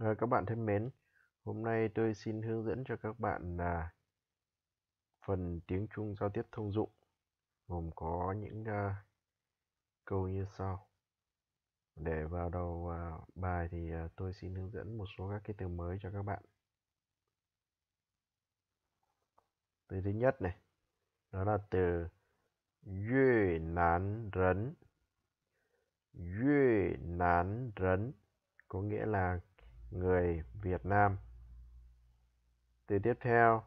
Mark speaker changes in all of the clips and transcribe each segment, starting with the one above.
Speaker 1: À, các bạn thân mến, hôm nay tôi xin hướng dẫn cho các bạn là phần tiếng Trung giao tiếp thông dụng gồm có những uh, câu như sau. Để vào đầu uh, bài thì uh, tôi xin hướng dẫn một số các cái từ mới cho các bạn. Từ thứ nhất này, đó là từ Việt nán rấn. Việt nán rấn có nghĩa là người Việt Nam. Từ tiếp theo,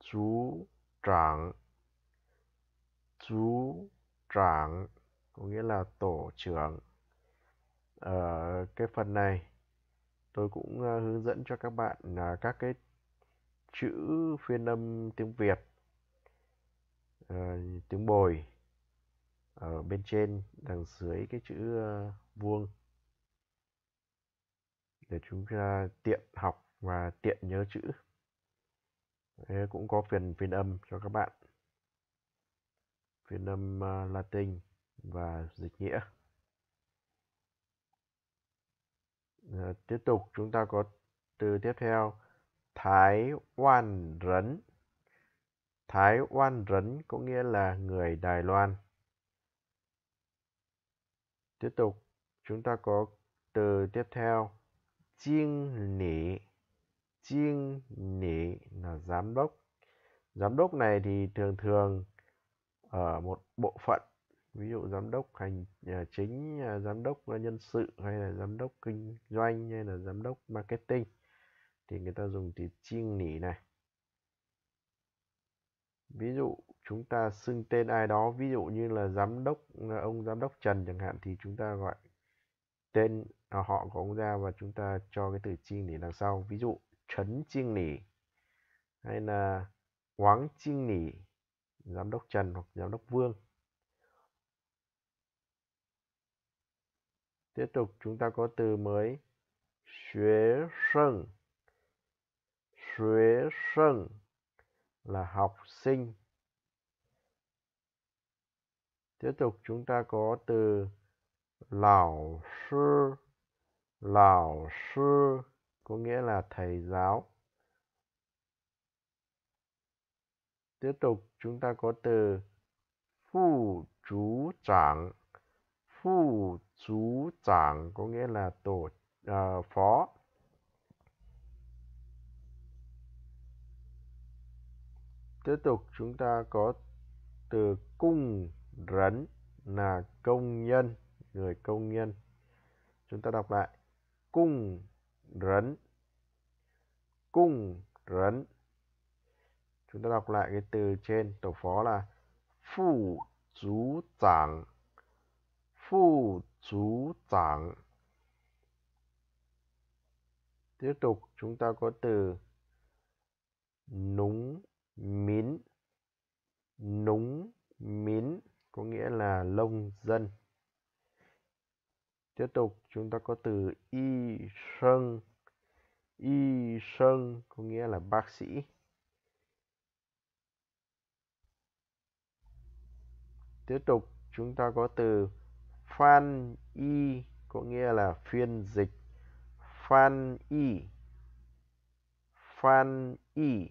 Speaker 1: chú trưởng. Chú trưởng có nghĩa là tổ trưởng. Ở cái phần này, tôi cũng ờ, hướng dẫn cho các bạn là các cái chữ phiên âm tiếng Việt, ờ, tiếng bồi ở bên trên đằng dưới cái chữ ờ, vuông để chúng ta tiện học và tiện nhớ chữ. Đấy, cũng có phiên phiên âm cho các bạn. Phiên âm uh, Latin và dịch nghĩa. À, tiếp tục chúng ta có từ tiếp theo Thái Oan Rấn. Thái Oan Rấn có nghĩa là người Đài Loan. Tiếp tục chúng ta có từ tiếp theo chiêng nỉ chiêng nỉ là giám đốc. Giám đốc này thì thường thường ở một bộ phận, ví dụ giám đốc hành ờ, chính ờ, giám đốc nhân sự hay là giám đốc kinh doanh hay là giám đốc marketing thì người ta dùng từ chiêng nỉ này. Ví dụ chúng ta xưng tên ai đó, ví dụ như là giám đốc ờ, ông giám đốc Trần chẳng hạn thì chúng ta gọi tên à, họ của ông ra và chúng ta cho cái từ chinh nỉ đằng sau. Ví dụ trấn Chinh nỉ hay là quáng Chinh nỉ giám đốc trần hoặc giám đốc vương. Tiếp tục chúng ta có từ mới xuế sân xuế sân là học sinh. Tiếp tục chúng ta có từ lão sư. Lão sư. Có nghĩa là thầy giáo. Tiếp tục chúng ta có từ phụ chú trưởng phụ chú trưởng có nghĩa là tổ uh, phó. Tiếp tục chúng ta có từ cung rấn là công nhân người công nhân. Chúng ta đọc lại. Cung rấn. Cung rấn. Chúng ta đọc lại cái từ trên, tổ phó là phụ chú trưởng phụ chú trưởng tiếp tục, chúng ta có từ núng mín. Núng mín có nghĩa là lông dân tiếp tục. Chúng ta có từ y sơn y sơn có nghĩa là bác sĩ. Tiếp tục, chúng ta có từ phan y có nghĩa là phiên dịch. Phan y. Phan y.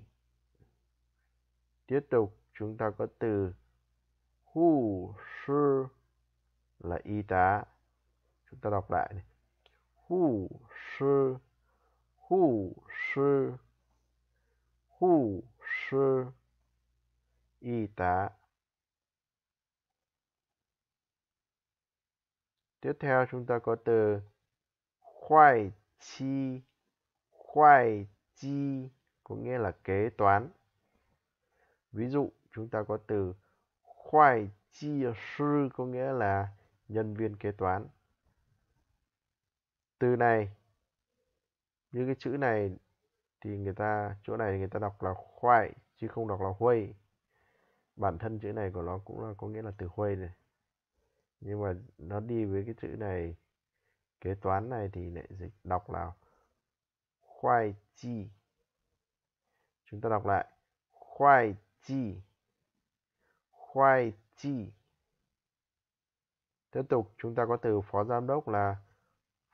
Speaker 1: Tiếp tục, chúng ta có từ hu sư là y tá chúng ta đọc lại này. Hù sư hù sư hù sư, y tá. Tiếp theo chúng ta có từ khoai chi khoai chi, có nghĩa là kế toán. Ví dụ chúng ta có từ khoai chi sư, có nghĩa là nhân viên kế toán từ này như cái chữ này thì người ta, chỗ này người ta đọc là khoai chứ không đọc là huây. Bản thân chữ này của nó cũng là, có nghĩa là từ huây này. Nhưng mà nó đi với cái chữ này, kế toán này thì lại dịch, đọc là khoai chi. Chúng ta đọc lại, khoai chi. Khoai chi. Tiếp tục, chúng ta có từ phó giám đốc là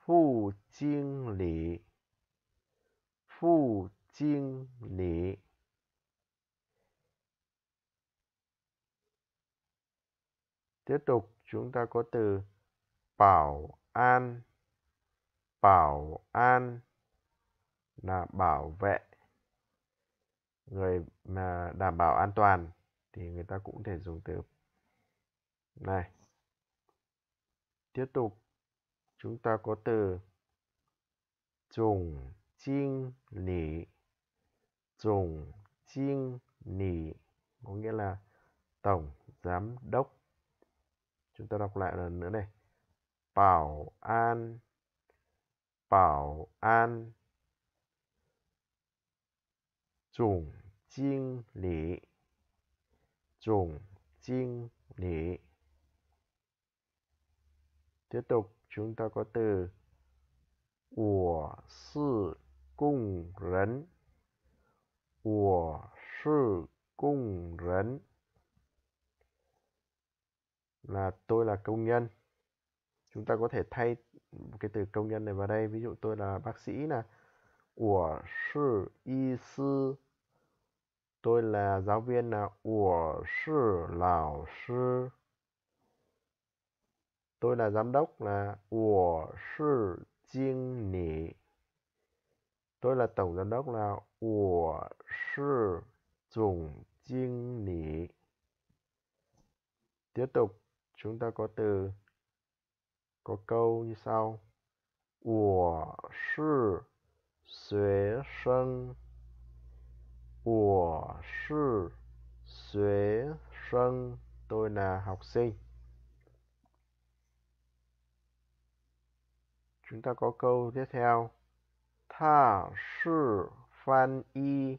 Speaker 1: phụ kinh lý phụ lý tiếp tục chúng ta có từ bảo an. Bảo an là bảo vệ. Người mà đảm bảo an toàn thì người ta cũng thể dùng từ này. Tiếp tục chúng ta có từ Tổng Kinh lý Tổng Kinh lý có nghĩa là Tổng Giám Đốc. Chúng ta đọc lại lần nữa này. Bảo An Bảo An. Tổng Kinh lý Tổng Kinh lý Tiếp tục, chúng ta có từ Wo si cung rấn Wo si cung rấn Là tôi là công nhân. Chúng ta có thể thay cái từ công nhân này vào đây. Ví dụ tôi là bác sĩ là Wo si y sư Tôi là giáo viên là Wo si lão sư tôi là giám đốc là của sư Jing Nị tôi là tổng giám đốc là của sư Dùng Jing Nị tiếp tục, chúng ta có từ, có câu như sau. Của sư xuế sân. Của sư xuế sân. Tôi là học sinh. Chúng ta có câu tiếp theo. Tha sư phan y.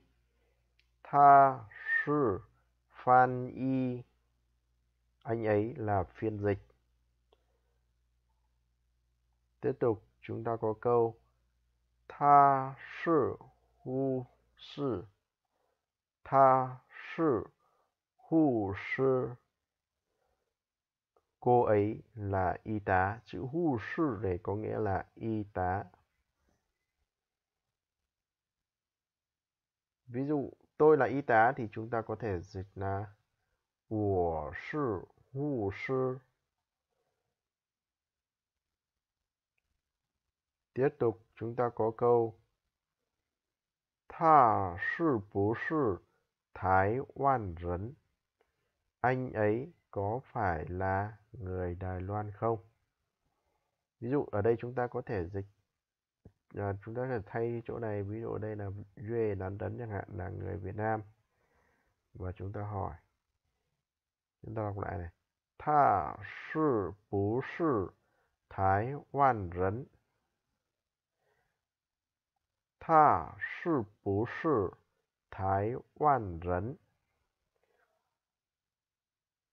Speaker 1: Tha sư phan y. Anh ấy là phiên dịch. Tiếp tục, chúng ta có câu. Tha sư hu sư. Tha sư hu sư cô ấy là y tá chữ hu sư này có nghĩa là y tá ví dụ tôi là y tá thì chúng ta có thể dịch là 我是护士 tiếp tục chúng ta có câu 他是不是台湾人 anh ấy có phải là người Đài Loan không? Ví dụ ở đây chúng ta có thể dịch à, chúng ta có thể thay chỗ này ví dụ đây là Duy Đán Đấn chẳng hạn là người Việt Nam. Và chúng ta hỏi chúng ta đọc lại này. Tha sư bú sư Thái Hoàn Rấn. Tha sư bú sư Thái Hoàn Rấn.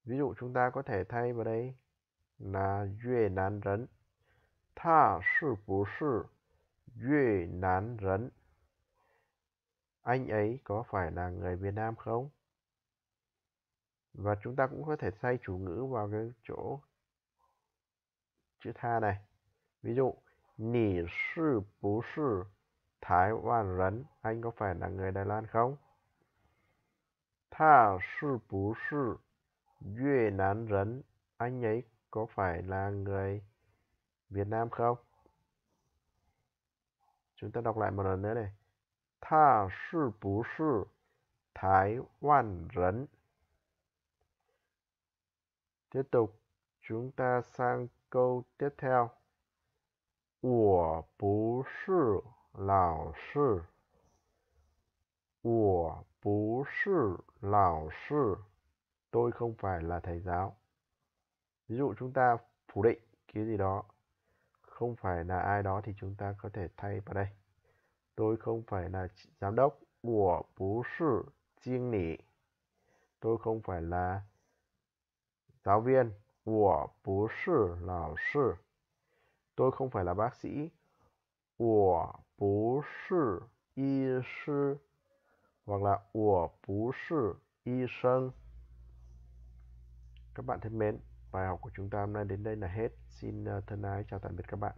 Speaker 1: ？Ví dụ chúng ta có thể thay vào đây là Việt Nam 人. Ta sư bù sư Việt Nam 人? Anh ấy có phải là người Việt Nam không? Và chúng ta cũng có thể thay chủ ngữ vào cái chỗ chữ tha này. Ví dụ, Nì sư bù sư Thái Hoàn rấn, anh có phải là người Đài Loan không? Ta sư bù sư Việt Nam rấn, anh ấy có phải là người Việt Nam không? Chúng ta đọc lại một lần nữa này. Ta sư bù sư Thái Hoàn rấn. Tiếp tục, chúng ta sang câu tiếp theo. 我不是老师。我不是老师。 tôi không phải là thầy giáo. Ví dụ chúng ta phủ định cái gì đó, không phải là ai đó thì chúng ta có thể thay vào đây. Tôi không phải là giám đốc của bố sư chiêng nỉ tôi không phải là giáo viên của bố sư lão sư tôi không phải là bác sĩ của bố sư y sư hoặc là của bố sư y sinh các bạn thân mến, bài học của chúng ta hôm nay đến đây là hết. Xin ờ, thân ái chào tạm biệt các bạn.